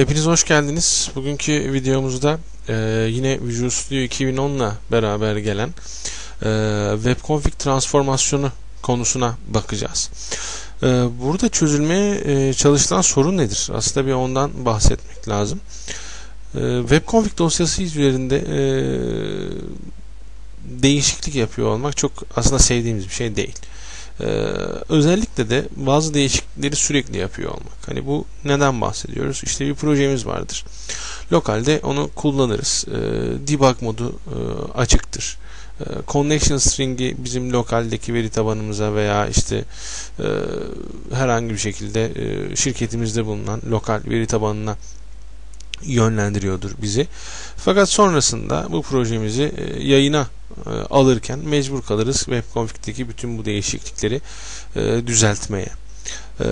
Hepiniz hoş geldiniz. Bugünkü videomuzda e, yine Visual Studio 2010 ile beraber gelen e, web config transformasyonu konusuna bakacağız. E, burada çözülmeye e, çalışılan sorun nedir? Aslında bir ondan bahsetmek lazım. E, web config dosyası üzerinde e, değişiklik yapıyor olmak çok aslında sevdiğimiz bir şey değil. Ee, özellikle de bazı değişiklikleri sürekli yapıyor olmak. Hani bu neden bahsediyoruz? İşte bir projemiz vardır. Lokalde onu kullanırız. Ee, debug modu e, açıktır. Ee, connection string'i bizim lokaldeki veri tabanımıza veya işte e, herhangi bir şekilde e, şirketimizde bulunan lokal veri tabanına yönlendiriyordur bizi. Fakat sonrasında bu projemizi e, yayına e, alırken mecbur kalırız web config'deki bütün bu değişiklikleri e, düzeltmeye. E,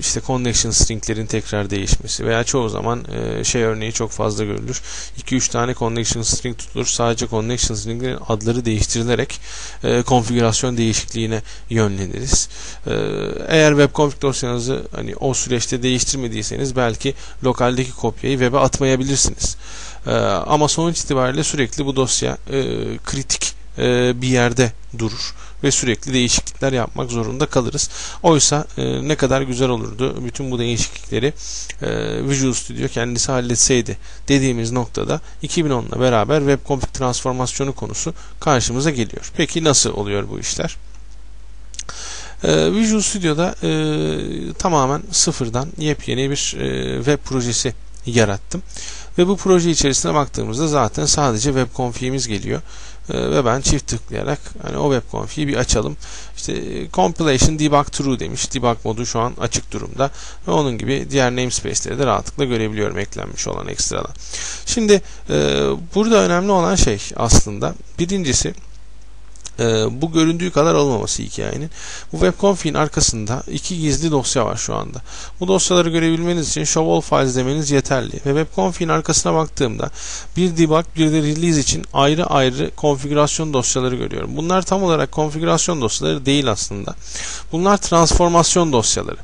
işte connection stringlerin tekrar değişmesi veya çoğu zaman e, şey örneği çok fazla görülür. 2-3 tane connection string tutulur. Sadece connection stringlerin adları değiştirilerek e, konfigürasyon değişikliğine yönleniriz. E, eğer web config dosyanızı hani o süreçte değiştirmediyseniz belki lokaldeki kopyayı web'e atmayabilirsiniz. E, ama sonuç itibariyle sürekli bu dosya e, kritik e, bir yerde durur ve sürekli değişiklikler yapmak zorunda kalırız. Oysa e, ne kadar güzel olurdu bütün bu değişiklikleri e, Visual Studio kendisi halletseydi dediğimiz noktada 2010 ile beraber web config transformasyonu konusu karşımıza geliyor. Peki nasıl oluyor bu işler? Visual Studio'da e, tamamen sıfırdan yepyeni bir e, web projesi yarattım. Ve bu proje içerisine baktığımızda zaten sadece web config'imiz geliyor. Ee, ve ben çift tıklayarak hani o web config'i bir açalım. İşte compilation debug true demiş. Debug modu şu an açık durumda. Ve onun gibi diğer namespace'leri de rahatlıkla görebiliyorum eklenmiş olan ekstradan. Şimdi e, burada önemli olan şey aslında birincisi e, bu göründüğü kadar olmaması hikayenin. Bu webconfig'in arkasında iki gizli dosya var şu anda. Bu dosyaları görebilmeniz için show all files demeniz yeterli. Ve webconfig'in arkasına baktığımda bir debug bir de release için ayrı ayrı konfigürasyon dosyaları görüyorum. Bunlar tam olarak konfigürasyon dosyaları değil aslında. Bunlar transformasyon dosyaları.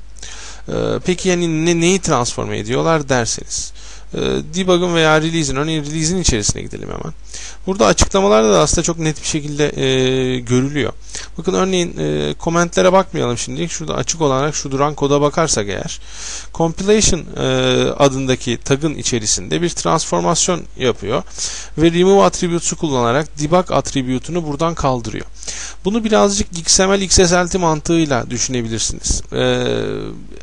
Ee, peki yani ne, neyi transforme ediyorlar derseniz debug'ın veya release'in örneğin release'in içerisine gidelim hemen. Burada açıklamalarda da aslında çok net bir şekilde e, görülüyor. Bakın örneğin e, komentlere bakmayalım şimdi. Şurada açık olarak şu duran koda bakarsak eğer compilation e, adındaki tagın içerisinde bir transformasyon yapıyor ve remove attributes'u kullanarak debug attributunu buradan kaldırıyor. Bunu birazcık XML XSLT mantığıyla düşünebilirsiniz. Ee,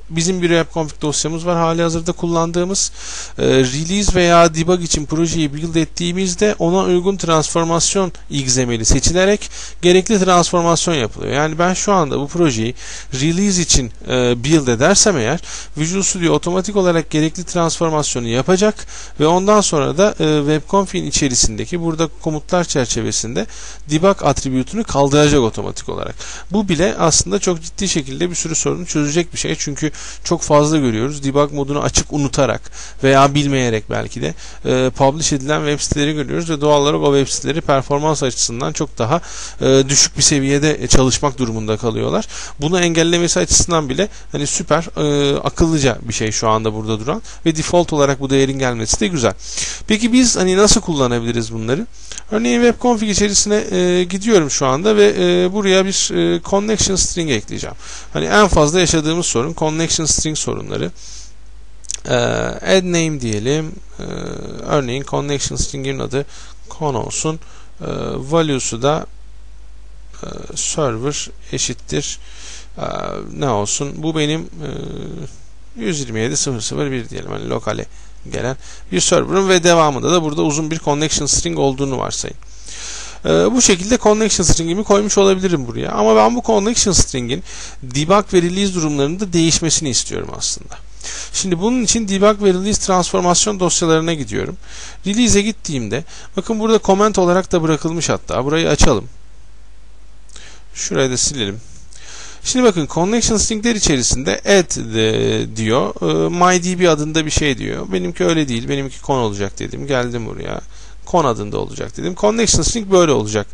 bizim bir webconfig dosyamız var hali hazırda kullandığımız. Ee, release veya debug için projeyi build ettiğimizde ona uygun transformasyon XML'i seçilerek gerekli transformasyon yapılıyor. Yani ben şu anda bu projeyi release için e, build edersem eğer Visual Studio otomatik olarak gerekli transformasyonu yapacak ve ondan sonra da e, webconfig'in içerisindeki burada komutlar çerçevesinde debug attributunu kaldıracak otomatik olarak. Bu bile aslında çok ciddi şekilde bir sürü sorunu çözecek bir şey. Çünkü çok fazla görüyoruz. Debug modunu açık unutarak veya bilmeyerek belki de e, publish edilen web siteleri görüyoruz ve doğal olarak o web siteleri performans açısından çok daha e, düşük bir seviyede çalışmak durumunda kalıyorlar. Bunu engellemesi açısından bile hani süper e, akıllıca bir şey şu anda burada duran ve default olarak bu değerin gelmesi de güzel. Peki biz hani nasıl kullanabiliriz bunları? Örneğin web config içerisine e, gidiyorum şu anda ve e, buraya bir e, connection string ekleyeceğim. Hani en fazla yaşadığımız sorun connection string sorunları. E, add name diyelim. E, örneğin connection string'in adı con olsun. E, value'su da e, server eşittir e, ne olsun? Bu benim e, 127.001 diyelim. Hani lokale gelen bir server'ın ve devamında da burada uzun bir connection string olduğunu varsayın. Ee, bu şekilde connection string'imi koymuş olabilirim buraya. Ama ben bu connection string'in debug ve release durumlarında değişmesini istiyorum aslında. Şimdi bunun için debug ve release transformasyon dosyalarına gidiyorum. Release'e gittiğimde bakın burada comment olarak da bırakılmış hatta. Burayı açalım. Şurayı da silelim. Şimdi bakın connection stringler içerisinde add de, diyor. E, MyDB adında bir şey diyor. Benimki öyle değil. Benimki con olacak dedim. Geldim buraya. Con adında olacak dedim. Connection string böyle olacak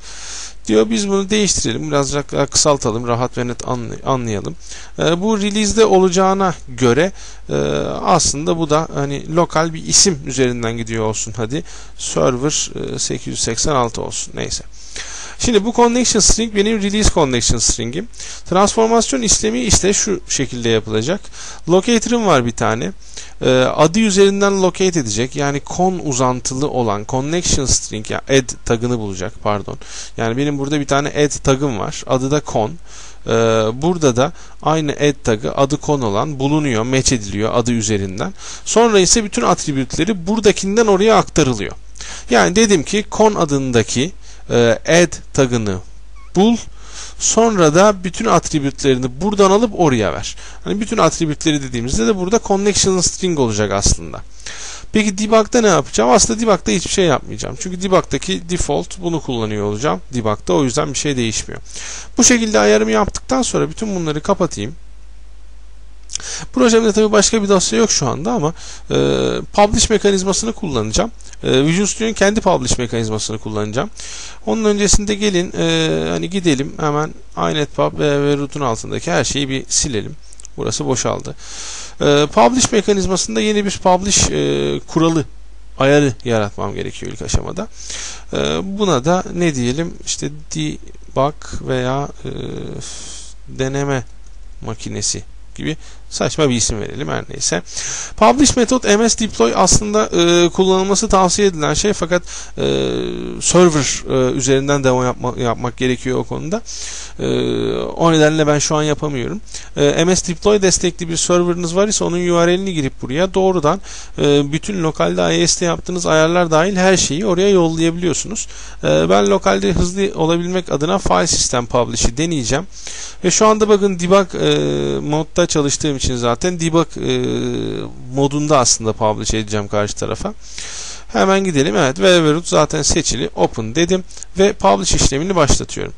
diyor. Biz bunu değiştirelim. Biraz kısaltalım. Rahat ve net anlayalım. E, bu release'de olacağına göre e, aslında bu da hani lokal bir isim üzerinden gidiyor olsun hadi. Server e, 886 olsun. Neyse. Şimdi bu connection string benim release connection string'im. Transformasyon işlemi işte şu şekilde yapılacak. Locator'ım var bir tane. Ee, adı üzerinden locate edecek. Yani con uzantılı olan connection string ya yani add tagını bulacak pardon. Yani benim burada bir tane add tagım var. Adı da con. Ee, burada da aynı add tagı adı con olan bulunuyor, match ediliyor adı üzerinden. Sonra ise bütün atribütleri buradakinden oraya aktarılıyor. Yani dedim ki con adındaki e, add tagını bul. Sonra da bütün atribütlerini buradan alıp oraya ver. Hani bütün atribütleri dediğimizde de burada connection string olacak aslında. Peki debug'da ne yapacağım? Aslında debug'da hiçbir şey yapmayacağım. Çünkü debug'daki default bunu kullanıyor olacağım. Debug'da o yüzden bir şey değişmiyor. Bu şekilde ayarımı yaptıktan sonra bütün bunları kapatayım. Projemde tabii başka bir dosya yok şu anda ama e, publish mekanizmasını kullanacağım. E, Visual Studio'nun kendi publish mekanizmasını kullanacağım. Onun öncesinde gelin e, hani gidelim hemen inetpub ve, ve root'un altındaki her şeyi bir silelim. Burası boşaldı. E, publish mekanizmasında yeni bir publish e, kuralı ayarı yaratmam gerekiyor ilk aşamada. E, buna da ne diyelim işte debug veya e, deneme makinesi gibi saçma bir isim verelim her neyse. Publish metot MS deploy aslında e, kullanılması tavsiye edilen şey fakat e, server e, üzerinden demo yapma, yapmak gerekiyor o konuda. E, o nedenle ben şu an yapamıyorum. E, MS deploy destekli bir serverınız var ise onun URL'ini girip buraya doğrudan e, bütün lokalde IIS'te yaptığınız ayarlar dahil her şeyi oraya yollayabiliyorsunuz. E, ben lokalde hızlı olabilmek adına file system publish'i deneyeceğim. Ve şu anda bakın debug e, modda çalıştığım için zaten debug e, modunda aslında publish edeceğim karşı tarafa. Hemen gidelim. Evet Velvet zaten seçili. Open dedim ve publish işlemini başlatıyorum.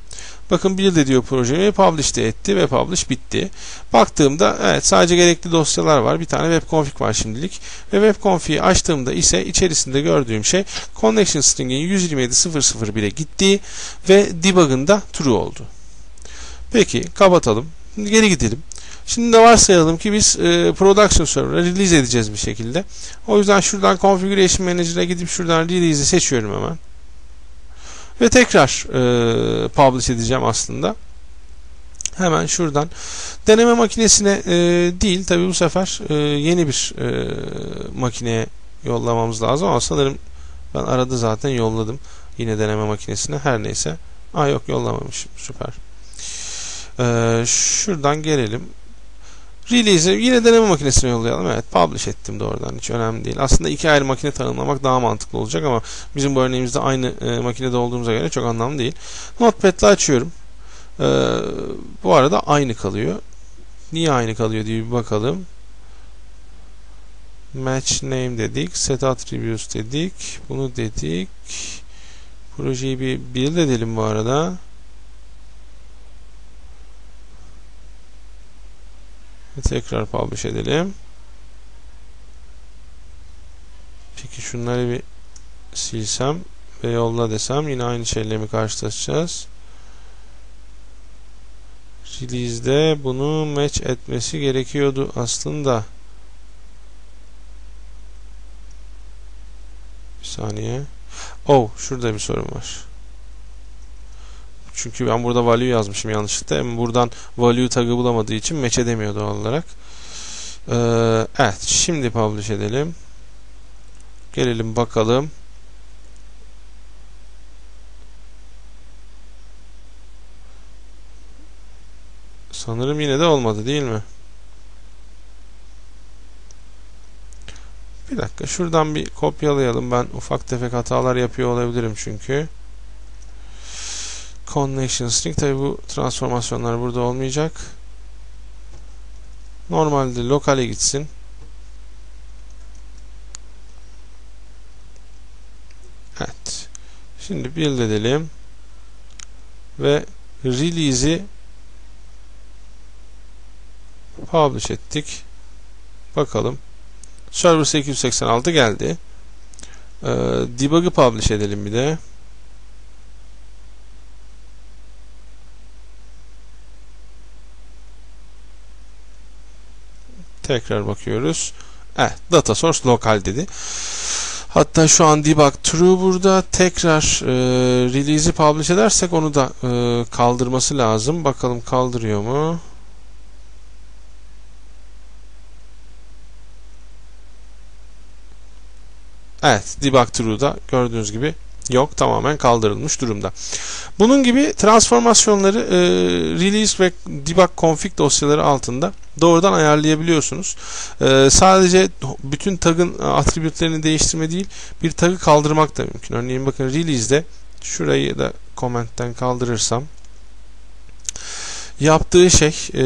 Bakın build ediyor projemi. Publish de etti ve publish bitti. Baktığımda evet sadece gerekli dosyalar var. Bir tane web config var şimdilik. Ve web config'i açtığımda ise içerisinde gördüğüm şey connection string'in 127.001'e gittiği ve debug'ın da true oldu. Peki kapatalım. Geri gidelim. Şimdi de varsayalım ki biz e, production server'a release edeceğiz bir şekilde. O yüzden şuradan configuration manager'a gidip şuradan release'i seçiyorum hemen. Ve tekrar e, publish edeceğim aslında. Hemen şuradan deneme makinesine e, değil tabi bu sefer e, yeni bir e, makineye yollamamız lazım ama sanırım ben arada zaten yolladım yine deneme makinesine her neyse. Aa yok yollamamışım süper. Ee, şuradan gelelim. Release'i yine deneme makinesine yollayalım. Evet publish ettim doğrudan. Hiç önemli değil. Aslında iki ayrı makine tanımlamak daha mantıklı olacak ama bizim bu örneğimizde aynı e, makinede olduğumuza göre çok anlamlı değil. Notepad'le açıyorum. E, bu arada aynı kalıyor. Niye aynı kalıyor diye bir bakalım. Match name dedik. Set attributes dedik. Bunu dedik. Projeyi bir build edelim bu arada. Tekrar publish edelim. Peki şunları bir silsem ve yolla desem yine aynı şeyle mi karşılaşacağız? Release'de bunu match etmesi gerekiyordu aslında. Bir saniye. Oh, şurada bir sorun var. Çünkü ben burada value yazmışım yanlışlıkla. Ama buradan value tagı bulamadığı için match edemiyor doğal olarak. Ee, evet. Şimdi publish edelim. Gelelim bakalım. Sanırım yine de olmadı değil mi? Bir dakika şuradan bir kopyalayalım. Ben ufak tefek hatalar yapıyor olabilirim çünkü. Connection string tabi bu transformasyonlar burada olmayacak. Normalde lokale gitsin. Evet. Şimdi build edelim. Ve release'i publish ettik. Bakalım. Server 886 geldi. Ee, debug'ı publish edelim bir de. Tekrar bakıyoruz. Evet, data source lokal dedi. Hatta şu an debug true burada. Tekrar e, release'i publish edersek onu da e, kaldırması lazım. Bakalım kaldırıyor mu? Evet, debug true'da gördüğünüz gibi yok. Tamamen kaldırılmış durumda. Bunun gibi transformasyonları e, release ve debug config dosyaları altında doğrudan ayarlayabiliyorsunuz. E, sadece bütün tagın atribütlerini değiştirme değil, bir tagı kaldırmak da mümkün. Örneğin bakın release'de şurayı da commentten kaldırırsam yaptığı şey e,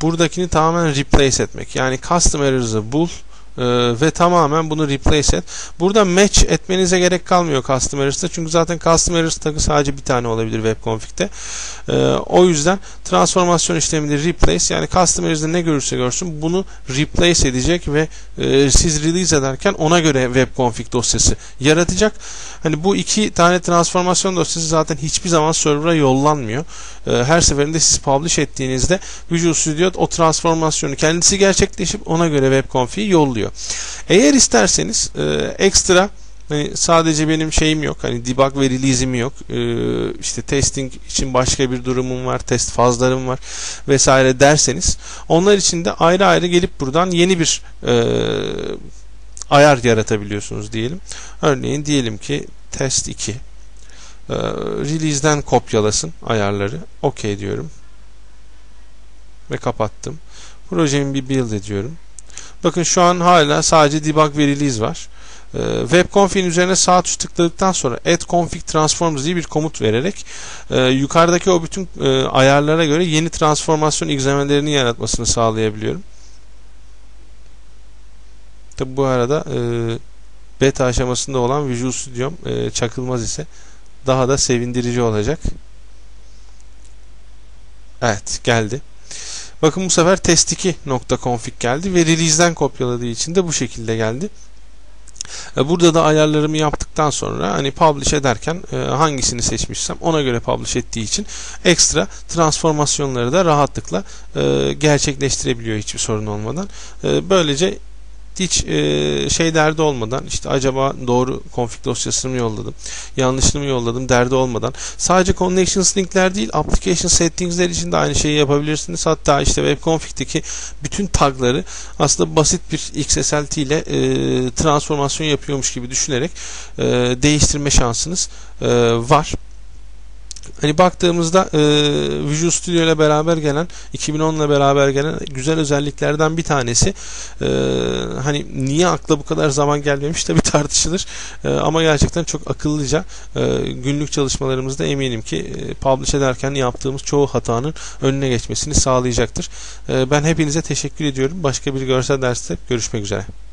buradakini tamamen replace etmek. Yani custom errors'ı bul ee, ve tamamen bunu replace et. Burada match etmenize gerek kalmıyor custom errors'ta. Çünkü zaten custom errors tagı sadece bir tane olabilir web config'te. Ee, o yüzden transformasyon işleminde replace yani custom errors'da ne görürse görsün bunu replace edecek ve e, siz release ederken ona göre web config dosyası yaratacak. Hani bu iki tane transformasyon dosyası zaten hiçbir zaman server'a yollanmıyor. Ee, her seferinde siz publish ettiğinizde Visual Studio o transformasyonu kendisi gerçekleşip ona göre web config'i yolluyor. Eğer isterseniz e, ekstra Hani sadece benim şeyim yok. Hani debug ve release'im yok. Ee, işte testing için başka bir durumum var. Test fazlarım var vesaire derseniz onlar için de ayrı ayrı gelip buradan yeni bir e, ayar yaratabiliyorsunuz diyelim. Örneğin diyelim ki test 2 e, release'den kopyalasın ayarları. OK diyorum. Ve kapattım. Projemi bir build ediyorum. Bakın şu an hala sadece debug ve release var. E, web config'in üzerine sağ tuş tıkladıktan sonra add config transforms diye bir komut vererek e, yukarıdaki o bütün e, ayarlara göre yeni transformasyon egzamelerini yaratmasını sağlayabiliyorum. Tabi bu arada e, beta aşamasında olan Visual Studio'm e, çakılmaz ise daha da sevindirici olacak. Evet geldi. Bakın bu sefer test2.config geldi ve release'den kopyaladığı için de bu şekilde geldi. E, burada da ayarlarımı yaptıktan sonra hani publish ederken e, hangisini seçmişsem ona göre publish ettiği için ekstra transformasyonları da rahatlıkla e, gerçekleştirebiliyor hiçbir sorun olmadan. Böylece hiç e, şey derdi olmadan işte acaba doğru config dosyasını mı yolladım yanlışını mı yolladım derdi olmadan sadece connections linkler değil application settingsler için de aynı şeyi yapabilirsiniz. Hatta işte web config'teki bütün tagları aslında basit bir XSLT ile e, transformasyon yapıyormuş gibi düşünerek e, değiştirme şansınız e, var hani baktığımızda e, Visual Studio ile beraber gelen 2010 ile beraber gelen güzel özelliklerden bir tanesi e, hani niye akla bu kadar zaman gelmemiş bir tartışılır e, ama gerçekten çok akıllıca e, günlük çalışmalarımızda eminim ki e, publish ederken yaptığımız çoğu hatanın önüne geçmesini sağlayacaktır. E, ben hepinize teşekkür ediyorum. Başka bir görsel derste görüşmek üzere.